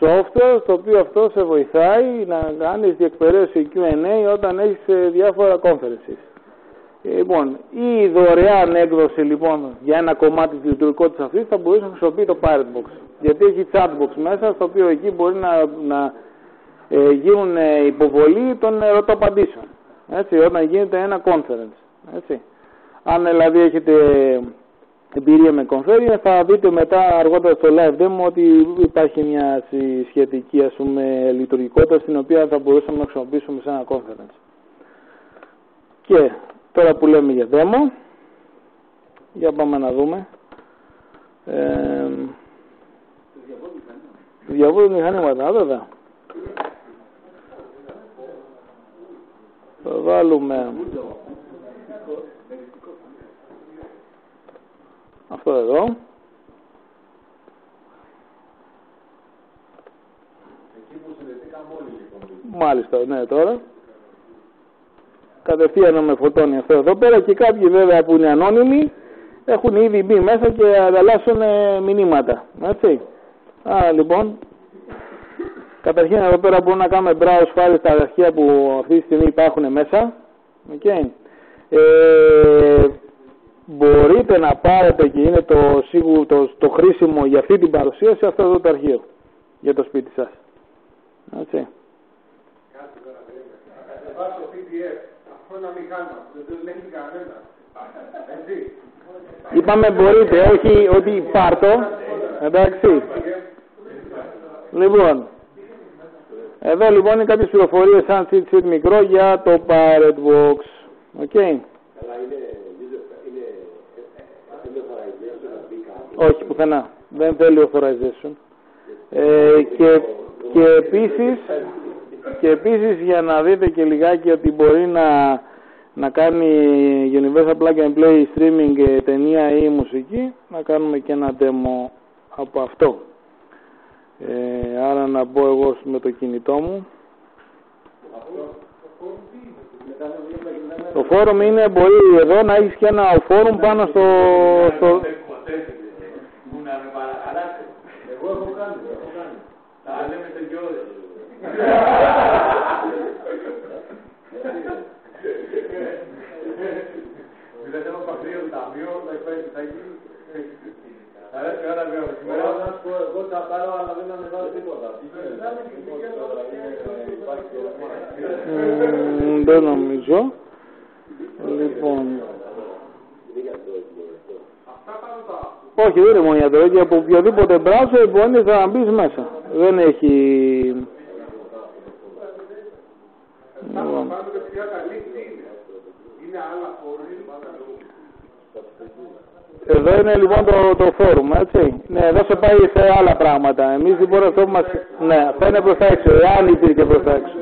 Speaker 1: software το οποίο αυτό σε βοηθάει να κάνεις διεκπαιρέωση Q&A όταν έχεις ε, διάφορα conferences. Λοιπόν, η δωρεάν έκδοση λοιπόν για ένα κομμάτι της λειτουργικότητας αυτής θα μπορούσε να χρησιμοποιεί το Pirate Box. Γιατί έχει chatbox μέσα, στο οποίο εκεί μπορεί να, να ε, γίνουν ε, υποβολή των ερωταπαντήσεων. Έτσι, όταν γίνεται ένα conference. Έτσι. Αν δηλαδή έχετε εμπειρία με conference, θα δείτε μετά αργότερα στο live demo ότι υπάρχει μια σι- σχετική ας πούμε, λειτουργικότητα στην οποία θα μπορούσαμε να χρησιμοποιήσουμε σε ένα conference. Και τώρα που λέμε για demo, για πάμε να δούμε. Ε, διαβούλου μηχανήματα, βέβαια. Θα βάλουμε αυτό εδώ.
Speaker 2: εκεί που συνδεθήκαμε όλοι λοιπόν.
Speaker 1: Μάλιστα, ναι, τώρα. Κατευθείαν με φωτώνει αυτό εδώ πέρα και κάποιοι βέβαια που είναι ανώνυμοι έχουν ήδη μπει μέσα και ανταλλάσσουν ε, μηνύματα. Έτσι. Άρα λοιπόν, καταρχήν εδώ πέρα μπορούμε να κάνουμε browse files στα αρχεία που αυτή τη στιγμή υπάρχουν μέσα. Okay. Ε, μπορείτε να πάρετε και είναι το, σίγουρο, το, το χρήσιμο για αυτή την παρουσίαση αυτό εδώ το αρχείο για το σπίτι σας. Έτσι.
Speaker 3: Κάτσε τώρα, περίμενε. Θα κατεβάσω PDF. Αυτό είναι ένα μηχάνημα. Δεν το ελέγχει κανένα. Έτσι.
Speaker 1: Είπαμε μπορείτε, όχι ότι πάρτο. Εντάξει. Λοιπόν, εδώ λοιπόν είναι κάποιες πληροφορίες σαν cheat sheet μικρό για το Pirate Box. Οκ.
Speaker 2: Καλά, είναι user- είναι είναι authorization να μπει κάτι.
Speaker 1: Όχι, πουθενά. Δεν θέλει authorization. Ε, και, και επίσης και επίσης για να δείτε και λιγάκι ότι μπορεί να να κάνει Universal Plug and Play streaming ε, ταινία ή μουσική, να κάνουμε και ένα demo από αυτό. Ε, άρα να μπω εγώ με το κινητό μου. Το φόρουμ είναι, μπορεί εδώ να έχεις και ένα φόρουμ πάνω στο... στο...
Speaker 2: Εγώ έχω κάνει, έχω κάνει.
Speaker 4: Τα λέμε τελειώδες. Δηλαδή έχω παγκρίο το ταμείο, θα υπάρχει θα γίνει. Θα έρθει η ώρα βέβαια σήμερα.
Speaker 2: Εγώ να σου πω, εγώ θα πάρω, αλλά δεν ανεβάζω τίποτα. Υπάρχει
Speaker 1: Μμμ, δεν νομίζω. Λοιπόν,
Speaker 3: Αυτά πάνω τα
Speaker 1: όχι δεν είναι μόνο για Android, από οποιοδήποτε browser μπορείς να μπεις μέσα. Δεν έχει... Λοιπόν.
Speaker 3: πάνω τα παιδιά τα link τι είναι. Είναι άλλα φόρμα, παρακαλώ.
Speaker 1: Εδώ είναι λοιπόν το, το φόρουμ, έτσι. Ναι, εδώ σε πάει σε άλλα πράγματα. Εμείς λοιπόν αυτό που μας... Ναι, αυτό είναι προς τα έξω, εάν υπήρχε προς τα έξω.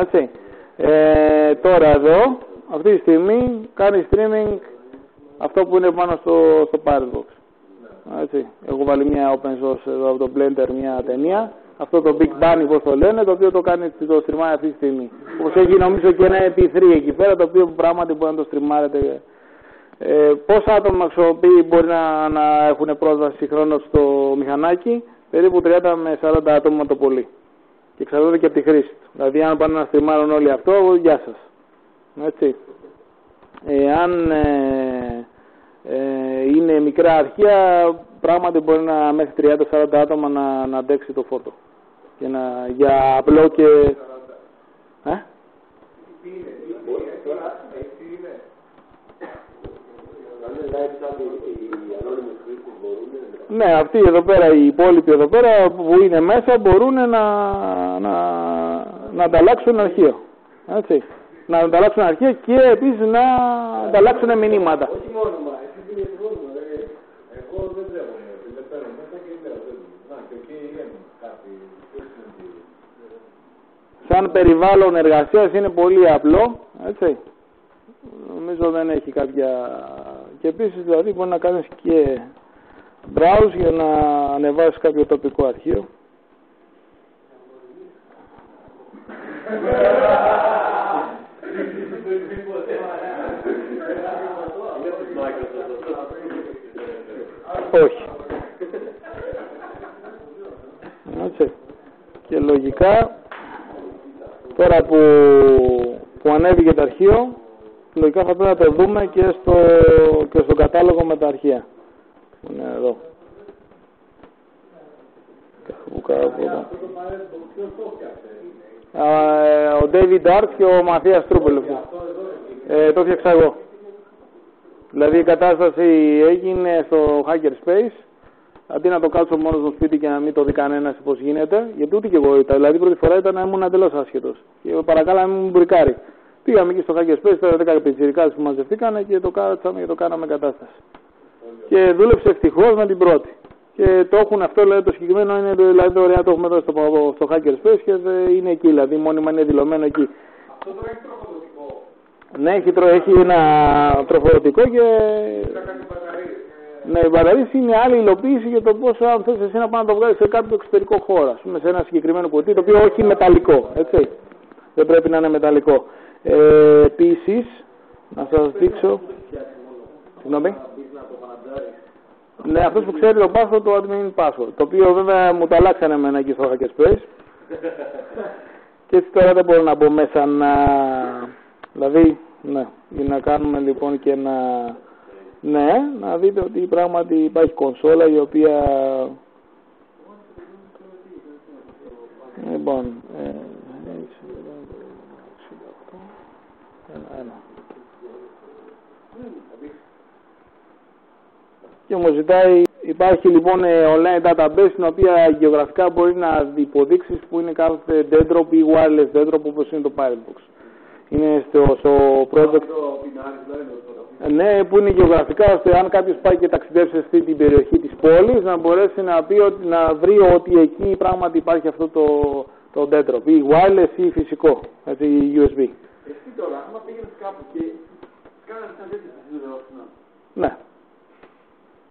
Speaker 1: Έτσι. Ε, τώρα εδώ, αυτή τη στιγμή, κάνει streaming αυτό που είναι πάνω στο, στο Pirate Box. Έτσι. Έχω βάλει μια open source εδώ από το Blender, μια ταινία. Αυτό το Big Bang, πώς το λένε, το οποίο το κάνει το streamάει αυτή τη στιγμή. Όπως έχει νομίζω και ένα MP3 εκεί πέρα, το οποίο πράγματι μπορεί να το streamάρετε ε, πόσα άτομα αξιοποιεί μπορεί να, να έχουν πρόσβαση συγχρόνω στο μηχανάκι, περίπου 30 με 40 άτομα το πολύ. Και εξαρτάται και από τη χρήση του. Δηλαδή, αν πάνε να στριμάρουν όλοι αυτό, γεια σα. Έτσι. Ε, αν ε, ε, είναι μικρά αρχεία, πράγματι μπορεί να μέχρι 30-40 άτομα να, να αντέξει το φόρτο. Και να, για απλό και... Ε? Ναι, αυτοί εδώ πέρα, οι υπόλοιποι εδώ πέρα που είναι μέσα μπορούν να, να, να ανταλλάξουν αρχείο. Έτσι. Να ανταλλάξουν αρχείο και επίσης να ανταλλάξουν μηνύματα.
Speaker 2: Όχι μόνο μα, εσύ τι είναι μόνο, ε, εγώ δεν τρέχομαι, δεν παίρνω μέσα και λέω, δεν να και εκεί είναι κάτι, ποιος είναι τι-
Speaker 1: Σαν περιβάλλον εργασίας είναι πολύ απλό, έτσι. Νομίζω δεν έχει κάποια... Και επίσης δηλαδή μπορεί να κάνεις και browse για να ανεβάσεις κάποιο τοπικό αρχείο. Όχι. Έτσι. Και λογικά τώρα που, που ανέβηκε το αρχείο λογικά θα πρέπει να το δούμε και στο, και στο κατάλογο με τα αρχεία. Που είναι εδώ. Κάπου κάπου εδώ.
Speaker 2: Αυτό το παρέμβο, ποιος το φτιάξε.
Speaker 1: Α, ε, ο David Dart και ο Μαθίας Τρούπελ.
Speaker 2: Αυτό εδώ είναι.
Speaker 1: Ε, το φτιάξα εγώ. Δηλαδή η κατάσταση έγινε στο Hackerspace αντί να το κάτσω μόνο στο σπίτι και να μην το δει κανένας πώς γίνεται, γιατί ούτε και εγώ ήταν. Δηλαδή πρώτη φορά ήταν να ήμουν εντελώς άσχετος. Και παρακάλα να μην μπουρικάρει. Πήγαμε εκεί στο Hackerspace, τώρα 10 πιτσιρικάδες που μαζευτήκανε και το κάτσαμε και το κάναμε κατάσταση. Και δούλεψε ευτυχώς με την πρώτη. Και το έχουν αυτό, δηλαδή το συγκεκριμένο είναι δηλαδή δωρεάν το έχουμε εδώ στο, στο Hackerspace και δε- είναι εκεί, δηλαδή μόνιμα είναι δηλωμένο εκεί.
Speaker 3: Αυτό τώρα έχει τροφοδοτικό.
Speaker 1: Ναι, έχει, τρο- έχει ένα τροφοδοτικό και
Speaker 3: Θα κάνει μπαταρίες. ε,
Speaker 1: ναι, η μπαταρία είναι άλλη υλοποίηση για το πόσο αν θες εσύ να πάει να το βγάλεις σε κάποιο εξωτερικό χώρο. Ας πούμε σε ένα συγκεκριμένο κουτί, το οποίο όχι μεταλλικό. Έτσι. Δεν πρέπει να είναι μεταλλικό. Ε, Επίσης, να σας δείξω. Συγγνώμη. Ναι, αυτός που ξέρει το password, το admin password. Το οποίο βέβαια μου το αλλάξανε εμένα εκεί στο Hackerspace. και έτσι τώρα δεν μπορώ να μπω μέσα να. Δηλαδή, ναι, για να κάνουμε λοιπόν και να. Ναι, να δείτε ότι πράγματι υπάρχει κονσόλα η οποία... Λοιπόν, ε, έτσι, ένα, ένα. Και μου ζητάει, υπάρχει λοιπόν ε, online database στην οποία γεωγραφικά μπορεί να υποδείξεις που είναι κάθε dendrop ή wireless dendrop όπως είναι το Firebox. Είναι στο, στο project ε, ναι, που είναι γεωγραφικά, ώστε αν κάποιος πάει και ταξιδέψει σε αυτή την περιοχή της πόλης, να μπορέσει να, πει ότι, να βρει ότι εκεί πράγματι υπάρχει αυτό το, το dendrop, ή wireless ή φυσικό, έτσι, USB.
Speaker 4: Εσύ τώρα, άμα πήγαινες κάπου και κάνανε σαν τέτοια στη συνδεδόσουνα.
Speaker 1: Ναι.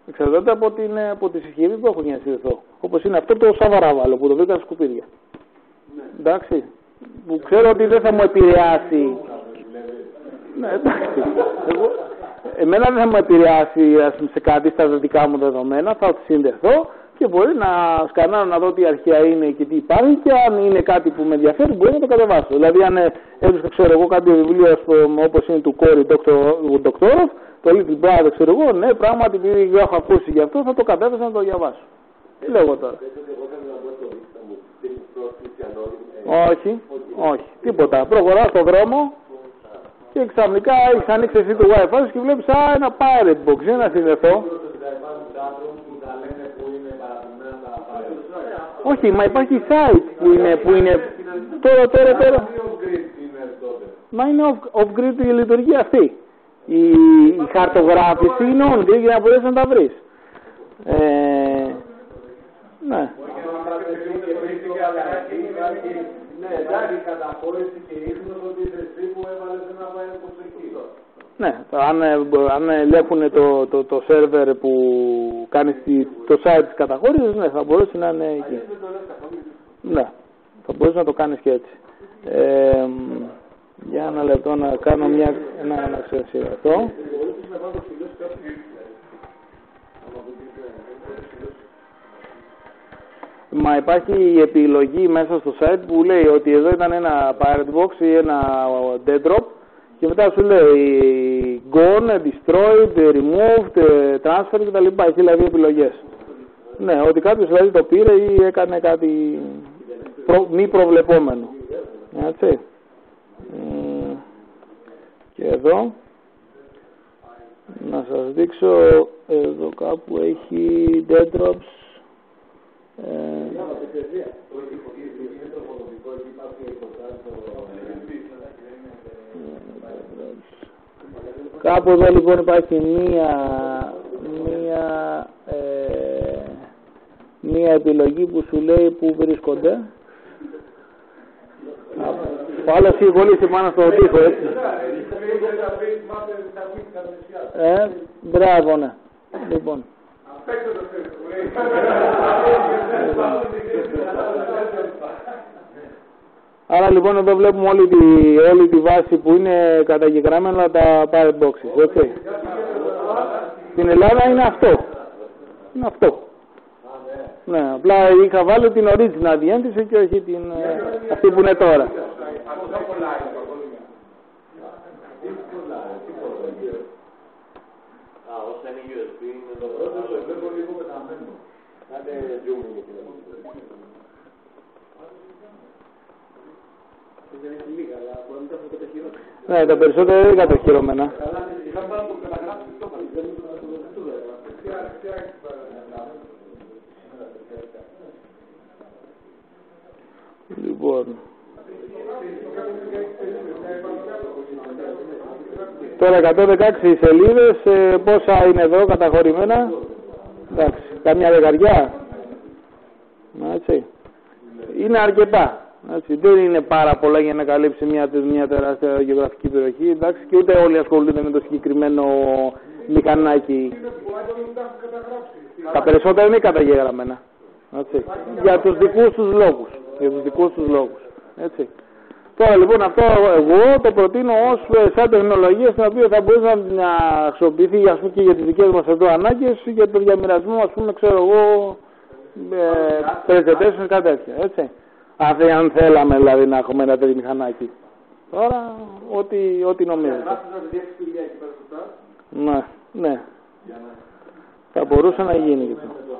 Speaker 1: Εξαρτάται από, την, από τις ισχυρίες που έχω για να συνδεθώ. Όπως είναι αυτό το σαβαράβαλο που το βρήκα στα σκουπίδια.
Speaker 4: Ναι.
Speaker 1: Εντάξει. Που ξέρω ότι δεν θα μου επηρεάσει. Ναι, εντάξει. Εγώ, εμένα δεν θα μου επηρεάσει ας πούμε, σε κάτι στα δυτικά μου δεδομένα. Θα συνδεθώ και μπορεί να σκανάρω να δω τι αρχαία είναι και τι υπάρχει και αν είναι κάτι που με ενδιαφέρει μπορεί να το κατεβάσω. Δηλαδή αν ε, έβρισκα ξέρω εγώ κάποιο βιβλίο ας πούμε, όπως είναι του Κόρη Ντοκτόροφ, το Little Brother ξέρω εγώ, ναι πράγματι επειδή έχω ακούσει γι' αυτό θα το κατέβασα να το διαβάσω. Τι λέω εγώ τώρα; Όχι, όχι, τίποτα. Προχωρά στον δρόμο και ξαφνικά έχεις ανοίξει εσύ το wifi σου και βλέπεις α, ένα pirate box. Για να συνδεθώ. Όχι, μα υπάρχει site που είναι, που είναι τώρα, τώρα, τώρα. Μα είναι off, off grid η λειτουργία αυτή. Η, η χαρτογράφηση είναι on grid για να μπορέσεις να τα βρεις. Ε, ναι.
Speaker 2: Ναι, εντάξει, καταχώρηση και ίχνος ότι είσαι εσύ που έβαλες ένα παγκοσμικό εκεί.
Speaker 1: Ναι, αν, αν ελέγχουν το, το, το σερβερ που κάνει στη, το site της καταχώρησης, ναι, θα μπορούσε να είναι εκεί. Ναι, θα μπορούσε να το κάνεις και έτσι. Ε, για ένα λεπτό να κάνω μια, ένα, ένα ξεσυρατό. Μα υπάρχει η επιλογή μέσα στο site που λέει ότι εδώ ήταν ένα pirate box ή ένα dead drop και μετά σου λέει gone, destroyed, removed, transfer κτλ. Έχει δηλαδή επιλογές. Ναι, ότι κάποιος δηλαδή το πήρε ή έκανε κάτι προ, μη προβλεπόμενο. Έτσι. Και εδώ να σας δείξω εδώ κάπου έχει dead drops Κάπου εδώ λοιπόν υπάρχει μία, μία, ε, μία επιλογή που σου λέει που βρίσκονται. Ο άλλος έχει κολλήσει πάνω στο τοίχο, έτσι. Ε, μπράβο, ναι. Λοιπόν. Άρα λοιπόν εδώ βλέπουμε όλη τη, όλη τη βάση που είναι καταγεγραμμένα τα pirate boxes, έτσι. Στην Ελλάδα είναι αυτό. Είναι αυτό. Ναι, απλά είχα βάλει την original διέντηση και όχι την, αυτή που είναι τώρα. Ναι, τα περισσότερα είναι κατοχυρώμενα. Λοιπόν. Τώρα 116 σελίδες, ε, πόσα είναι εδώ καταχωρημένα; Εντάξει, καμιά δεκαριά. Έτσι. Είναι αρκετά. Έτσι, δεν είναι πάρα πολλά για να καλύψει μια, μια τεράστια γεωγραφική περιοχή. Εντάξει, και ούτε όλοι ασχολούνται με το συγκεκριμένο μηχανάκι. Τα περισσότερα είναι καταγεγραμμένα. Έτσι. Για τους δικούς τους λόγους. Για τους δικούς τους λόγους. Έτσι. Τώρα λοιπόν αυτό εγώ το προτείνω ως ε, σαν τεχνολογία στην οποία θα μπορούσε να χρησιμοποιηθεί ας πούμε, και για τις δικές μας εδώ ανάγκες για το διαμοιρασμό ας πούμε ξέρω εγώ ε, presentation κάτι τέτοια. Έτσι. Αν, αν θέλαμε δηλαδή να έχουμε ένα τέτοιο μηχανάκι. Τώρα, ό,τι, ό,τι νομίζετε. Ναι, ναι. Θα μπορούσε να γίνει και αυτό.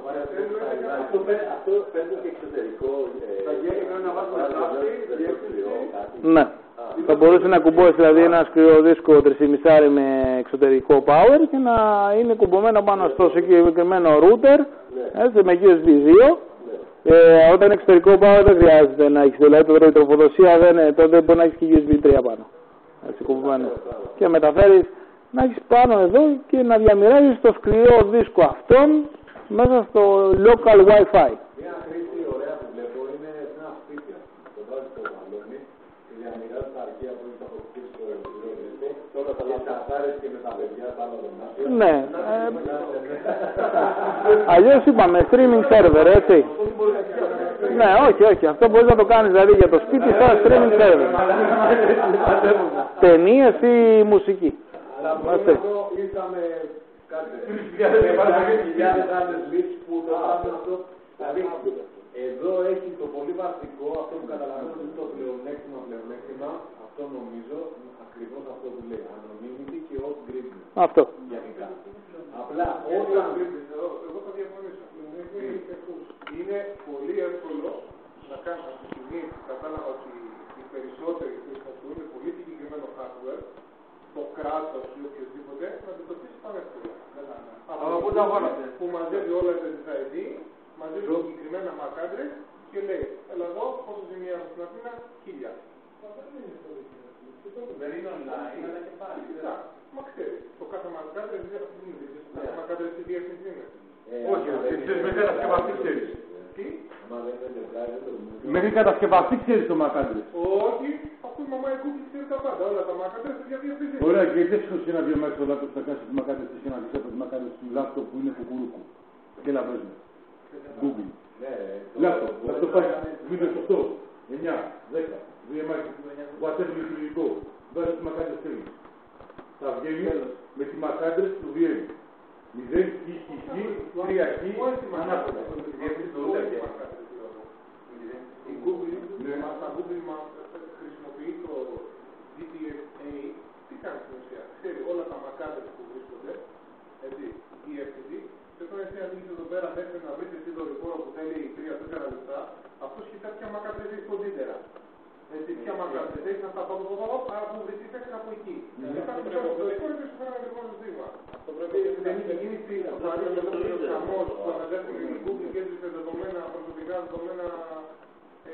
Speaker 2: Αυτό παίρνει και εξωτερικό.
Speaker 1: Ναι. Θα μπορούσε να κουμπώσει δηλαδή ένα σκληρό δίσκο 3,5 με εξωτερικό power και να είναι κουμπωμένο πάνω στο συγκεκριμένο router έτσι, με USB 2 ε, όταν εξωτερικό power δεν χρειάζεται να έχεις. Δηλαδή το η τροφοδοσία δεν είναι, τότε μπορεί να έχεις και USB 3 πάνω. Έτσι, κουμπωμένο. Και μεταφέρεις να έχεις πάνω εδώ και να διαμοιράζεις το σκληρό δίσκο αυτόν μέσα στο local Wi-Fi.
Speaker 2: Μια χρήση ωραία που βλέπω είναι σε ένα σπίτι. Το βάζει στο μπαλόνι και διαμοιράζει τα επαρχία που έχει αποκτήσει το Ιδρύο Τώρα θα λάβει και με τα παιδιά τα άλλα δωμάτια.
Speaker 1: Ναι. Ε, Αλλιώς είπαμε streaming server, έτσι. Ναι, όχι, όχι. Αυτό μπορείς να το κάνεις δηλαδή για το σπίτι σαν streaming server. Ταινίες ή μουσική.
Speaker 2: Αλλά
Speaker 1: Μάστε.
Speaker 2: μόνο εδώ ήρθαμε κάτι χιλιάδες άλλες λύσεις που το κάνουν αυτό. Δηλαδή, εδώ έχει το πολύ βασικό, αυτό που καταλαβαίνω ότι είναι το πλεονέκτημα, πλεονέκτημα, αυτό νομίζω, ακριβώς αυτό που λέει, anonymity και off-grid
Speaker 1: Αυτό.
Speaker 2: γενικά. Απλά όταν
Speaker 3: Εγώ θα διαφωνήσω. Είναι πολύ εύκολο να κάνεις από τη στιγμή που κατάλαβα ότι οι περισσότεροι χρησιμοποιούν πολύ συγκεκριμένο hardware, το κράτος ή οποιοδήποτε, να το τοπίσει πανεύκολα.
Speaker 4: Αλλά πού τα αγόρασε;
Speaker 3: Που μαζεύει όλα τα ID, μαζεύει συγκεκριμένα MAC address και λέει, έλα εδώ, πόσο ζημιά έχω στην Αθήνα, χίλια.
Speaker 4: Δεν είναι online, αλλά και πάλι.
Speaker 3: Φυσικά, μα ξέρει. Το κάθε MAC address δεν είναι. Το κάθε MAC address τι διεύθυνση είναι.
Speaker 4: Όχι, ξέρεις, μέχρι κατασκευαστή ξέρεις.
Speaker 3: Τι,
Speaker 2: Μα δεν είναι enterprise, δεν το δημιουργεί.
Speaker 5: Μέχρι κατασκευαστή ξέρεις το MAC address.
Speaker 3: όχι, αφού η μαμά η Google ξέρει τα πάντα, όλα τα MAC address για διεύθυνση.
Speaker 5: Ωραία, και δεν σου ένα δύο μέρε στο λάπτοπ θα κάνεις το MAC address και να δει από το MAC address του λάπτοπ που είναι κουκουρούκου. Και να βρει. Google.
Speaker 2: Ναι, το-
Speaker 5: Λάπτοπ,
Speaker 2: μπορεί
Speaker 5: θα το
Speaker 2: να
Speaker 5: πάει.
Speaker 2: κάνει-
Speaker 5: Windows 8, 9, 10, VMI, whatever λειτουργικό. Βάζει το MAC address θέλει. Θα βγαίνει με τη MAC address του βγαίνει. 0, χ, χ, χ, 3 χ, ανάποδα.
Speaker 3: Η Google,
Speaker 5: Ναι.
Speaker 3: μα τα Google μα χρησιμοποιεί το DTSA, τι κάνει στην ουσία. Ξέρει όλα τα μακάδες που βρίσκονται, έτσι, DFTD, και όταν εσύ ανοίγεις εδώ πέρα μέχρι να βρεις εσύ το ρηφόρο που θέλει 3-4 λεπτά, αυτός κοιτά ποια μακάδες έχει κοντύτερα. Έτσι, ποια μακάδες έχεις, θα τα πάω από εδώ, άρα που βρίσκεις έξω από εκεί. Και θα το το ρηφόρο και σου φέρει ένα δικό σου ζήτημα. Δεν είχε γίνει πριν, θα είναι εδώ ο χαμός που αναδέχουν η Google και έβρισε δεδομένα, προσωπικά δεδομένα ε,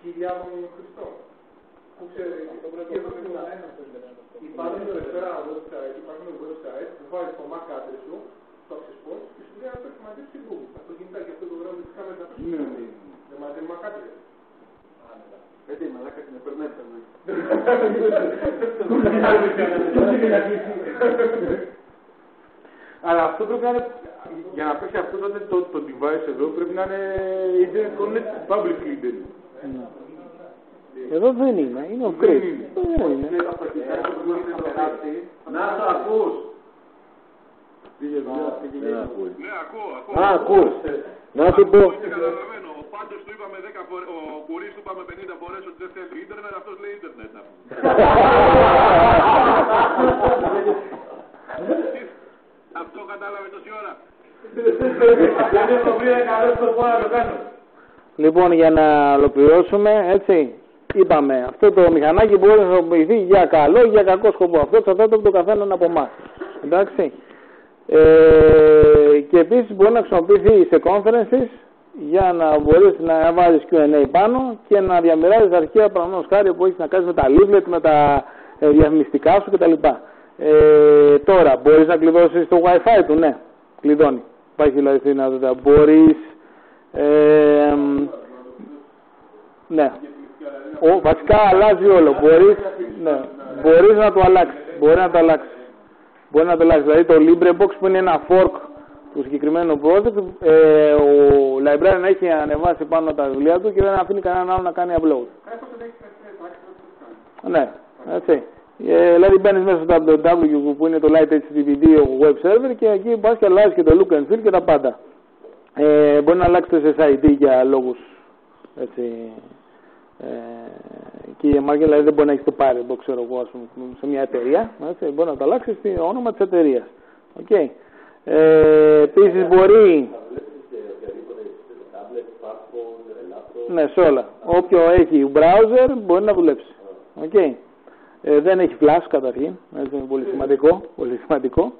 Speaker 3: χιλιάδων χρηστών. Που ξέρει, και εδώ στην Υπάρχουν εδώ πέρα website, υπάρχουν website που βάζεις το MAC address σου, το access point και σου λέει αν το έχεις μαζέψει η Google. Αυτό γίνεται και αυτό το γράφει τις κάμερες αυτό.
Speaker 5: Ναι.
Speaker 3: Δεν μαζεύει MAC address.
Speaker 4: Έτσι, μαλάκα την επερνέτα. Αλλά αυτό πρέπει να είναι, για να παίξει αυτό τότε το, το device εδώ πρέπει να είναι internet connected, publicly then.
Speaker 1: Εδώ δεν είναι, είναι ο Chris. Δεν είναι.
Speaker 2: Να το ακούς.
Speaker 6: Ναι, ακούω, ακούω.
Speaker 2: Α, ακούς. Να σου πω.
Speaker 6: Δεν καταλαβαίνω. Ο Πάντος του είπαμε 10 φορές, ο Κουρίς του είπαμε 50 φορές ότι δεν θέλει ίντερνετ, αυτός λέει ίντερνετ. να πούμε. Αυτό κατάλαβε τόση ώρα.
Speaker 4: Δεν έχω βρει ένα καλό στο πόνο να το κάνω.
Speaker 1: Λοιπόν, για να ολοκληρώσουμε, έτσι, είπαμε, αυτό το μηχανάκι μπορεί να χρησιμοποιηθεί για καλό ή για κακό σκοπό. Αυτό εξαρτάται από το καθένα από εμάς. Εντάξει. Ε, και επίσης μπορεί να χρησιμοποιηθεί σε conferences για να μπορείς να βάζεις Q&A πάνω και να διαμοιράζεις αρχαία παραδείγματος χάρη που έχεις να κάνεις με τα leaflet, με τα ε, διαφημιστικά σου κτλ. Ε, τώρα, μπορείς να κλειδώσεις το Wi-Fi του, ναι, κλειδώνει. Υπάρχει δηλαδή αυτή η δυνατότητα. Μπορείς ε, ναι. Ο, βασικά αλλάζει όλο. Μπορείς, ναι, μπορείς να το αλλάξεις. Μπορεί να το αλλάξεις. Μπορεί να το αλλάξεις. Δηλαδή το LibreBox που είναι ένα fork του συγκεκριμένου project, ε, ο librarian έχει ανεβάσει πάνω τα βιβλία του και δεν αφήνει κανέναν άλλο να κάνει upload. Ναι, έτσι. Ε, δηλαδή μπαίνεις μέσα στο www που είναι το Light HTTPD ο web server και εκεί πας και αλλάζεις και το look and feel και τα πάντα. Ε, μπορεί να αλλάξει το SSID για λόγους έτσι, ε, και η market δηλαδή δεν μπορεί να έχεις το parent, ξέρω εγώ, ας πούμε, σε μια εταιρεία. Έτσι, μπορεί να το αλλάξεις στο όνομα της εταιρείας. Okay. Ε, Επίσης μπορεί ναι, σε όλα. Όποιο έχει browser μπορεί να δουλέψει. Okay. Ε, δεν έχει flash καταρχήν. Έτσι είναι πολύ σημαντικό. Πολύ σημαντικό.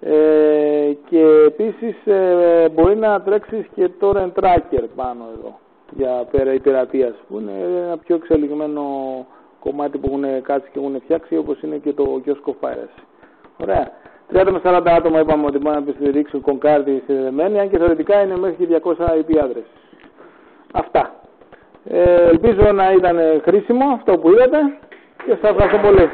Speaker 1: Ε, και επίσης ε, μπορεί να τρέξεις και το rent tracker πάνω εδώ για πέρα υπερατείας που είναι ένα πιο εξελιγμένο κομμάτι που έχουν κάτσει και έχουν φτιάξει όπως είναι και το κιόσκο Fire. Ωραία. 30 με 40 άτομα είπαμε ότι μπορεί να επιστηρίξουν κονκάρτι συνδεδεμένη, αν και θεωρητικά είναι μέχρι και 200 IP address. Αυτά. Ε, ελπίζω να ήταν χρήσιμο αυτό που είδατε Και σας ευχαριστώ πολύ.